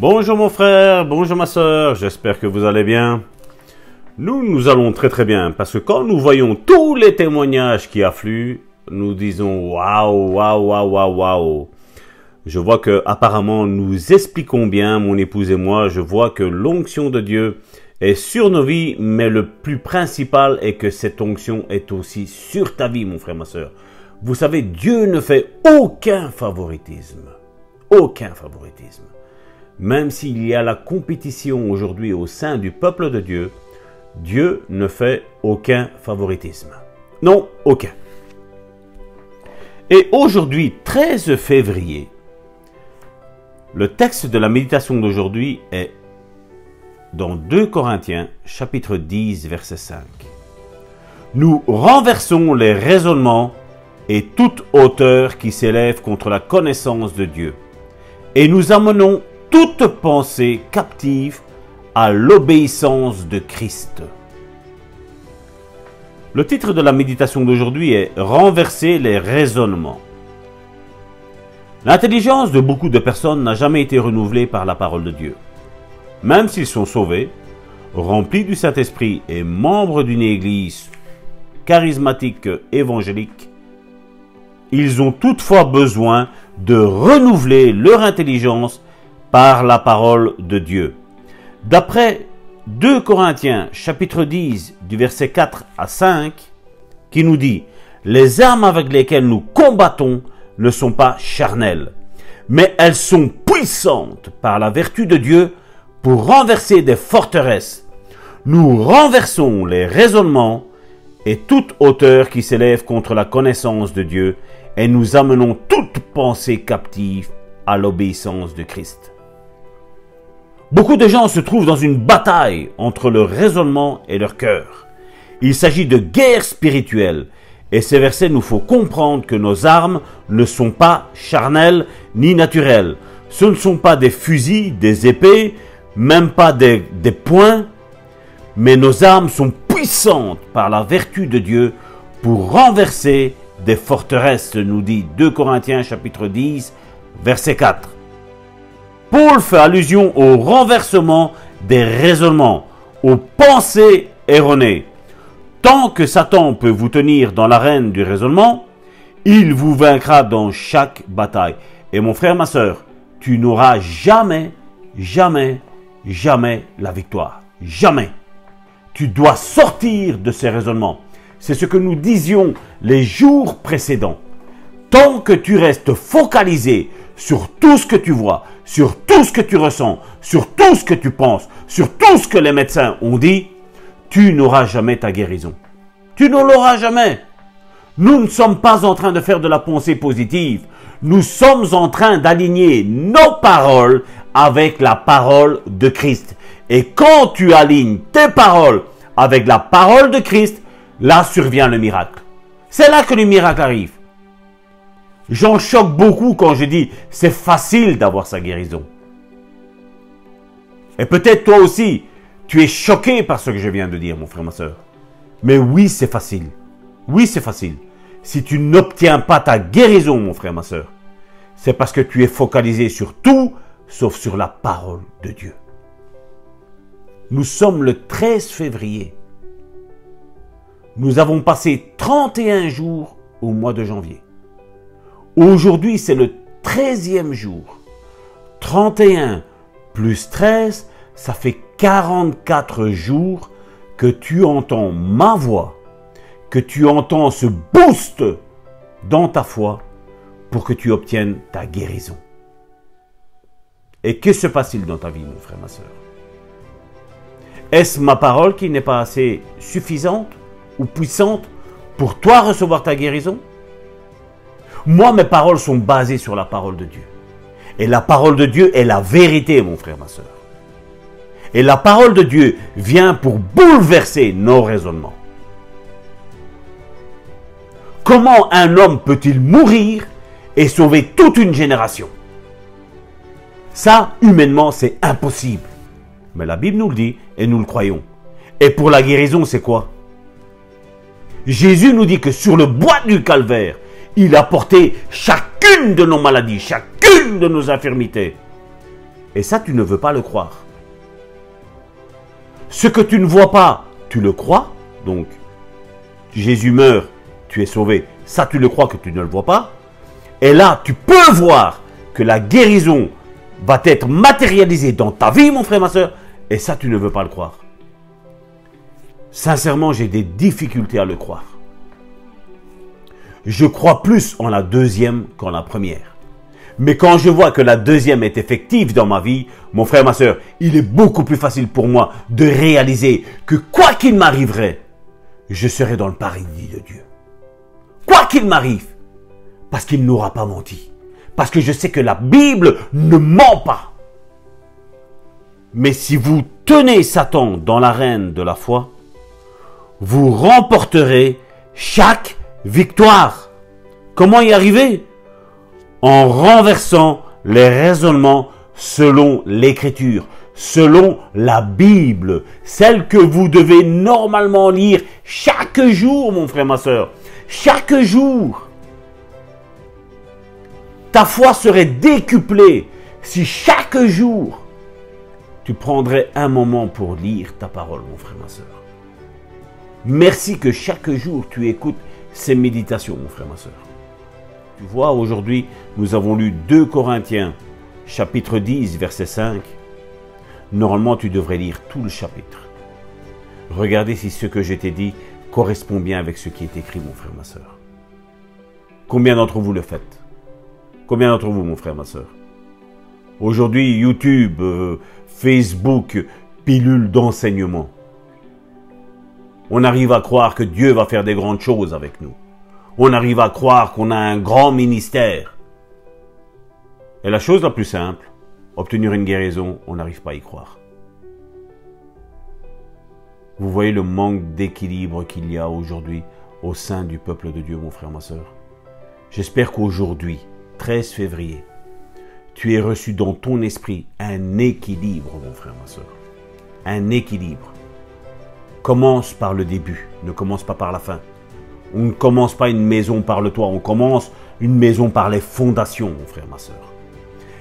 Bonjour mon frère, bonjour ma soeur, j'espère que vous allez bien. Nous, nous allons très très bien parce que quand nous voyons tous les témoignages qui affluent, nous disons waouh, waouh, waouh, waouh, waouh. Je vois que apparemment nous expliquons bien, mon épouse et moi, je vois que l'onction de Dieu est sur nos vies, mais le plus principal est que cette onction est aussi sur ta vie, mon frère, ma soeur. Vous savez, Dieu ne fait aucun favoritisme. Aucun favoritisme. Même s'il y a la compétition aujourd'hui au sein du peuple de Dieu, Dieu ne fait aucun favoritisme. Non, aucun. Et aujourd'hui, 13 février, le texte de la méditation d'aujourd'hui est dans 2 Corinthiens chapitre 10 verset 5. Nous renversons les raisonnements et toute hauteur qui s'élève contre la connaissance de Dieu. Et nous amenons toute pensée captive à l'obéissance de Christ. Le titre de la méditation d'aujourd'hui est Renverser les raisonnements. L'intelligence de beaucoup de personnes n'a jamais été renouvelée par la parole de Dieu. Même s'ils sont sauvés, remplis du Saint-Esprit et membres d'une église charismatique évangélique, ils ont toutefois besoin de renouveler leur intelligence par la parole de Dieu. D'après 2 Corinthiens chapitre 10 du verset 4 à 5, qui nous dit, les armes avec lesquelles nous combattons ne sont pas charnelles, mais elles sont puissantes par la vertu de Dieu pour renverser des forteresses. Nous renversons les raisonnements et toute hauteur qui s'élève contre la connaissance de Dieu et nous amenons toute pensée captive à l'obéissance de Christ. Beaucoup de gens se trouvent dans une bataille entre leur raisonnement et leur cœur. Il s'agit de guerre spirituelle et ces versets nous font comprendre que nos armes ne sont pas charnelles ni naturelles. Ce ne sont pas des fusils, des épées, même pas des, des poings, mais nos armes sont puissantes par la vertu de Dieu pour renverser des forteresses, nous dit 2 Corinthiens chapitre 10, verset 4. Paul fait allusion au renversement des raisonnements, aux pensées erronées. Tant que Satan peut vous tenir dans l'arène du raisonnement, il vous vaincra dans chaque bataille. Et mon frère, ma soeur, tu n'auras jamais, jamais, jamais la victoire. Jamais. Tu dois sortir de ces raisonnements. C'est ce que nous disions les jours précédents. Tant que tu restes focalisé sur tout ce que tu vois, sur tout ce que tu ressens, sur tout ce que tu penses, sur tout ce que les médecins ont dit, tu n'auras jamais ta guérison. Tu ne l'auras jamais. Nous ne sommes pas en train de faire de la pensée positive. Nous sommes en train d'aligner nos paroles avec la parole de Christ. Et quand tu alignes tes paroles avec la parole de Christ, là survient le miracle. C'est là que le miracle arrive. J'en choque beaucoup quand je dis c'est facile d'avoir sa guérison. Et peut-être toi aussi, tu es choqué par ce que je viens de dire, mon frère, ma soeur. Mais oui, c'est facile. Oui, c'est facile. Si tu n'obtiens pas ta guérison, mon frère, ma soeur, c'est parce que tu es focalisé sur tout sauf sur la parole de Dieu. Nous sommes le 13 février. Nous avons passé 31 jours au mois de janvier. Aujourd'hui, c'est le 13e jour. 31 plus 13, ça fait 44 jours que tu entends ma voix, que tu entends ce boost dans ta foi pour que tu obtiennes ta guérison. Et que se passe-t-il dans ta vie, mon frère, ma soeur Est-ce ma parole qui n'est pas assez suffisante ou puissante pour toi recevoir ta guérison? Moi, mes paroles sont basées sur la parole de Dieu. Et la parole de Dieu est la vérité, mon frère, ma soeur. Et la parole de Dieu vient pour bouleverser nos raisonnements. Comment un homme peut-il mourir et sauver toute une génération? Ça, humainement, c'est impossible. Mais la Bible nous le dit et nous le croyons. Et pour la guérison, c'est quoi? Jésus nous dit que sur le bois du calvaire, il a porté chacune de nos maladies, chacune de nos infirmités. et ça, tu ne veux pas le croire. Ce que tu ne vois pas, tu le crois. Donc, Jésus meurt, tu es sauvé. Ça, tu le crois que tu ne le vois pas. Et là, tu peux voir que la guérison va être matérialisée dans ta vie, mon frère, ma soeur. Et ça, tu ne veux pas le croire. Sincèrement, j'ai des difficultés à le croire. Je crois plus en la deuxième qu'en la première. Mais quand je vois que la deuxième est effective dans ma vie, mon frère, ma soeur, il est beaucoup plus facile pour moi de réaliser que quoi qu'il m'arriverait, je serai dans le paradis de Dieu. Quoi qu'il m'arrive, parce qu'il n'aura pas menti. Parce que je sais que la Bible ne ment pas. Mais si vous tenez Satan dans l'arène de la foi, vous remporterez chaque victoire. Comment y arriver? En renversant les raisonnements selon l'écriture, selon la Bible, celle que vous devez normalement lire chaque jour, mon frère, ma soeur. Chaque jour. Ta foi serait décuplée si chaque jour tu prendrais un moment pour lire ta parole, mon frère, ma soeur. Merci que chaque jour tu écoutes ces méditations, mon frère, ma soeur. Tu vois, aujourd'hui, nous avons lu 2 Corinthiens, chapitre 10, verset 5. Normalement, tu devrais lire tout le chapitre. Regardez si ce que je t'ai dit correspond bien avec ce qui est écrit, mon frère, ma soeur. Combien d'entre vous le faites? Combien d'entre vous, mon frère, ma soeur Aujourd'hui, YouTube, euh, Facebook, pilule d'enseignement. On arrive à croire que Dieu va faire des grandes choses avec nous. On arrive à croire qu'on a un grand ministère. Et la chose la plus simple, obtenir une guérison, on n'arrive pas à y croire. Vous voyez le manque d'équilibre qu'il y a aujourd'hui au sein du peuple de Dieu, mon frère, ma soeur. J'espère qu'aujourd'hui, 13 février, tu aies reçu dans ton esprit un équilibre, mon frère, ma soeur. Un équilibre. Commence par le début, ne commence pas par la fin. On ne commence pas une maison par le toit, on commence une maison par les fondations, mon frère, ma soeur.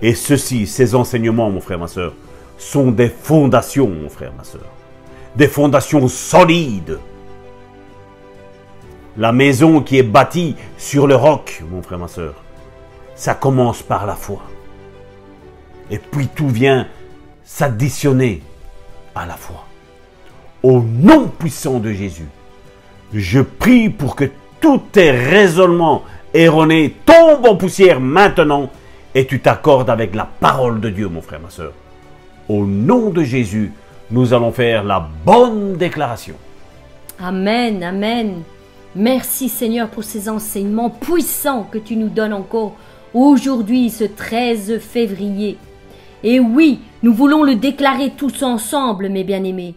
Et ceci, ces enseignements, mon frère, ma soeur, sont des fondations, mon frère, ma soeur. Des fondations solides. La maison qui est bâtie sur le roc, mon frère, ma soeur, ça commence par la foi. Et puis tout vient s'additionner à la foi. Au nom puissant de Jésus, je prie pour que tous tes raisonnements erronés tombent en poussière maintenant et tu t'accordes avec la parole de Dieu, mon frère, ma soeur. Au nom de Jésus, nous allons faire la bonne déclaration. Amen, amen. Merci Seigneur pour ces enseignements puissants que tu nous donnes encore aujourd'hui, ce 13 février. Et oui, nous voulons le déclarer tous ensemble, mes bien-aimés.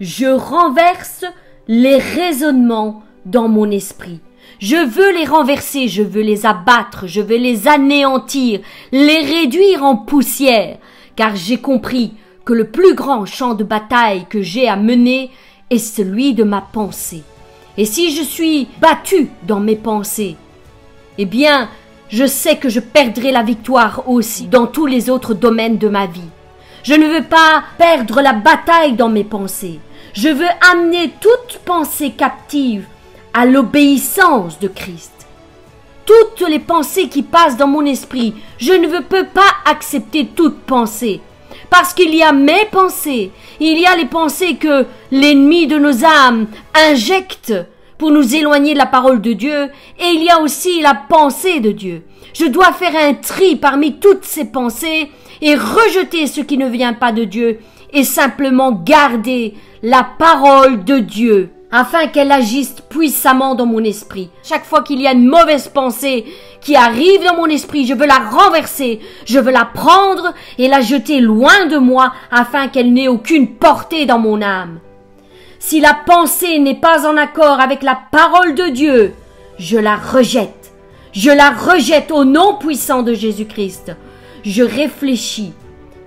Je renverse les raisonnements dans mon esprit. Je veux les renverser, je veux les abattre, je veux les anéantir, les réduire en poussière, car j'ai compris que le plus grand champ de bataille que j'ai à mener est celui de ma pensée. Et si je suis battu dans mes pensées, eh bien, je sais que je perdrai la victoire aussi dans tous les autres domaines de ma vie. Je ne veux pas perdre la bataille dans mes pensées. Je veux amener toute pensée captive à l'obéissance de Christ. Toutes les pensées qui passent dans mon esprit, je ne peux pas accepter toute pensée. Parce qu'il y a mes pensées, il y a les pensées que l'ennemi de nos âmes injecte pour nous éloigner de la parole de Dieu, et il y a aussi la pensée de Dieu. Je dois faire un tri parmi toutes ces pensées et rejeter ce qui ne vient pas de Dieu et simplement garder la parole de Dieu afin qu'elle agisse puissamment dans mon esprit. Chaque fois qu'il y a une mauvaise pensée qui arrive dans mon esprit, je veux la renverser, je veux la prendre et la jeter loin de moi afin qu'elle n'ait aucune portée dans mon âme. Si la pensée n'est pas en accord avec la parole de Dieu, je la rejette. Je la rejette au nom puissant de Jésus-Christ. Je réfléchis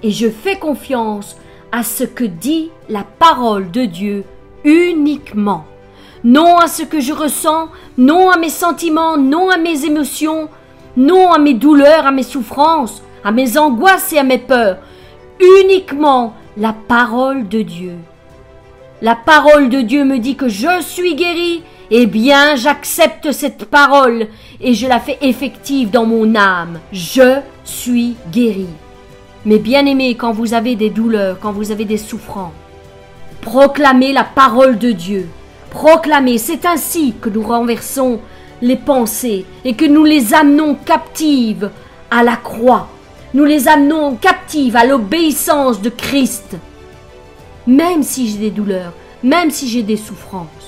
et je fais confiance à ce que dit la parole de Dieu uniquement. Non à ce que je ressens, non à mes sentiments, non à mes émotions, non à mes douleurs, à mes souffrances, à mes angoisses et à mes peurs. uniquement la parole de Dieu. La parole de Dieu me dit que je suis guéri, eh bien j'accepte cette parole et je la fais effective dans mon âme. Je suis guéri. Mais bien aimé, quand vous avez des douleurs, quand vous avez des souffrances, proclamez la parole de Dieu. Proclamez, c'est ainsi que nous renversons les pensées et que nous les amenons captives à la croix. Nous les amenons captives à l'obéissance de Christ. Même si j'ai des douleurs, même si j'ai des souffrances,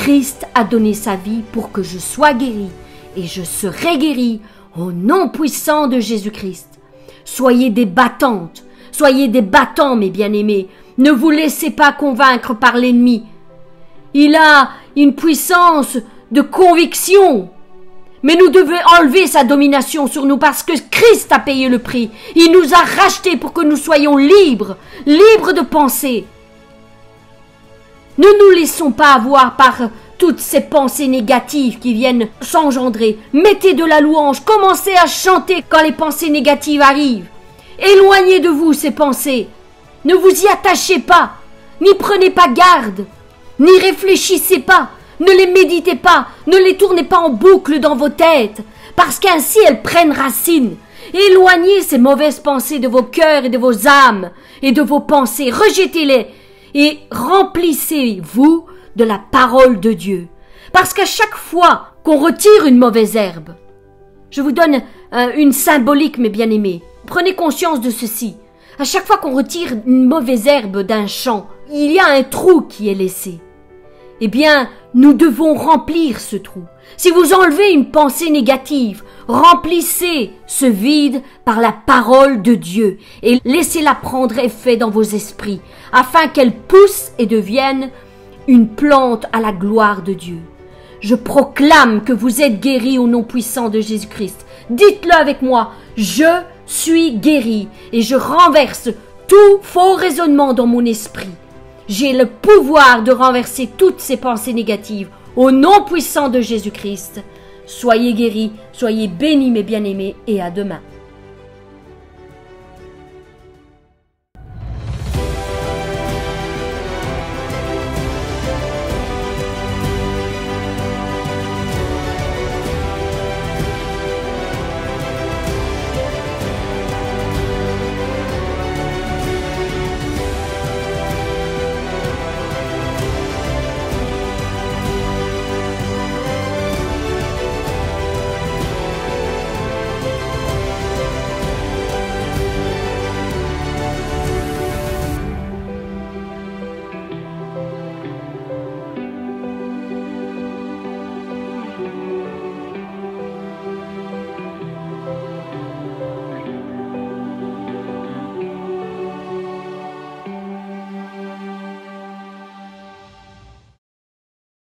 Christ a donné sa vie pour que je sois guéri et je serai guéri au nom puissant de Jésus-Christ. Soyez des battantes, soyez des battants, mes bien-aimés. Ne vous laissez pas convaincre par l'ennemi. Il a une puissance de conviction. Mais nous devons enlever sa domination sur nous parce que Christ a payé le prix. Il nous a rachetés pour que nous soyons libres, libres de penser. Ne nous laissons pas avoir par toutes ces pensées négatives qui viennent s'engendrer. Mettez de la louange, commencez à chanter quand les pensées négatives arrivent. Éloignez de vous ces pensées. Ne vous y attachez pas, n'y prenez pas garde, n'y réfléchissez pas, ne les méditez pas, ne les tournez pas en boucle dans vos têtes, parce qu'ainsi elles prennent racine. Éloignez ces mauvaises pensées de vos cœurs et de vos âmes et de vos pensées, rejetez-les et remplissez-vous de la parole de Dieu. Parce qu'à chaque fois qu'on retire une mauvaise herbe, je vous donne euh, une symbolique, mes bien-aimés. Prenez conscience de ceci. À chaque fois qu'on retire une mauvaise herbe d'un champ, il y a un trou qui est laissé. Eh bien, nous devons remplir ce trou. Si vous enlevez une pensée négative, remplissez ce vide par la parole de Dieu et laissez-la prendre effet dans vos esprits, afin qu'elle pousse et devienne une plante à la gloire de Dieu. Je proclame que vous êtes guéris au nom puissant de Jésus-Christ. Dites-le avec moi, je suis guéri et je renverse tout faux raisonnement dans mon esprit. J'ai le pouvoir de renverser toutes ces pensées négatives au nom puissant de Jésus-Christ. Soyez guéris, soyez bénis mes bien-aimés et à demain.